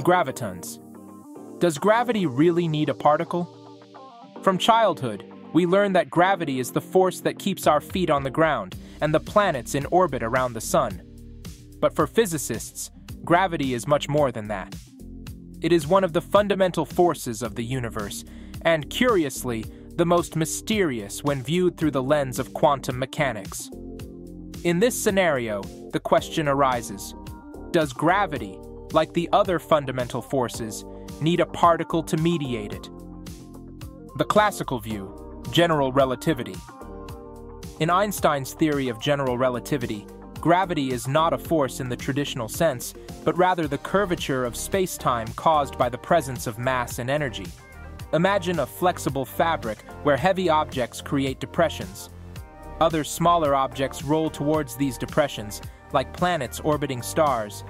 Gravitons. Does gravity really need a particle? From childhood, we learn that gravity is the force that keeps our feet on the ground and the planets in orbit around the sun. But for physicists, gravity is much more than that. It is one of the fundamental forces of the universe, and curiously, the most mysterious when viewed through the lens of quantum mechanics. In this scenario, the question arises Does gravity, like the other fundamental forces, need a particle to mediate it? The classical view, general relativity. In Einstein's theory of general relativity, gravity is not a force in the traditional sense, but rather the curvature of space-time caused by the presence of mass and energy. Imagine a flexible fabric where heavy objects create depressions. Other smaller objects roll towards these depressions, like planets orbiting stars.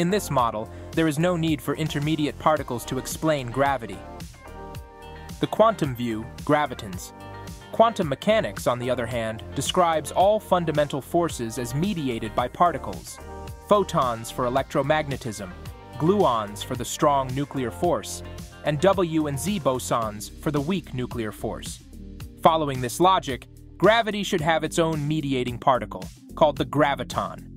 In this model, there is no need for intermediate particles to explain gravity. The quantum view, gravitons. Quantum mechanics, on the other hand, describes all fundamental forces as mediated by particles. Photons for electromagnetism, gluons for the strong nuclear force, and W and Z bosons for the weak nuclear force. Following this logic, gravity should have its own mediating particle, called the graviton.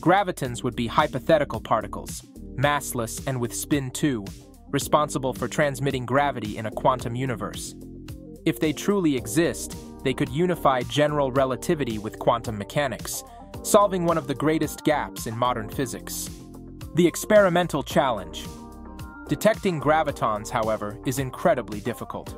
Gravitons would be hypothetical particles, massless and with spin 2, responsible for transmitting gravity in a quantum universe. If they truly exist, they could unify general relativity with quantum mechanics, solving one of the greatest gaps in modern physics. The experimental challenge Detecting gravitons, however, is incredibly difficult.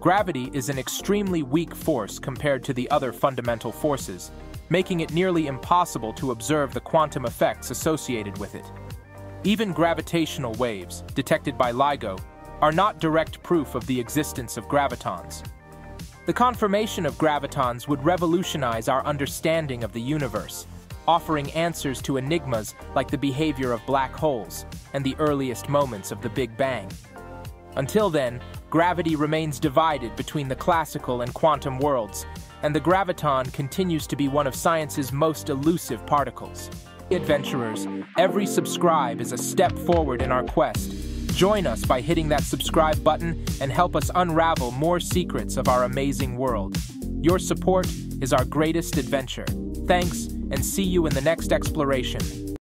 Gravity is an extremely weak force compared to the other fundamental forces, making it nearly impossible to observe the quantum effects associated with it. Even gravitational waves, detected by LIGO, are not direct proof of the existence of gravitons. The confirmation of gravitons would revolutionize our understanding of the universe, offering answers to enigmas like the behavior of black holes and the earliest moments of the Big Bang. Until then, gravity remains divided between the classical and quantum worlds, and the graviton continues to be one of science's most elusive particles. Adventurers, every subscribe is a step forward in our quest. Join us by hitting that subscribe button and help us unravel more secrets of our amazing world. Your support is our greatest adventure. Thanks, and see you in the next exploration.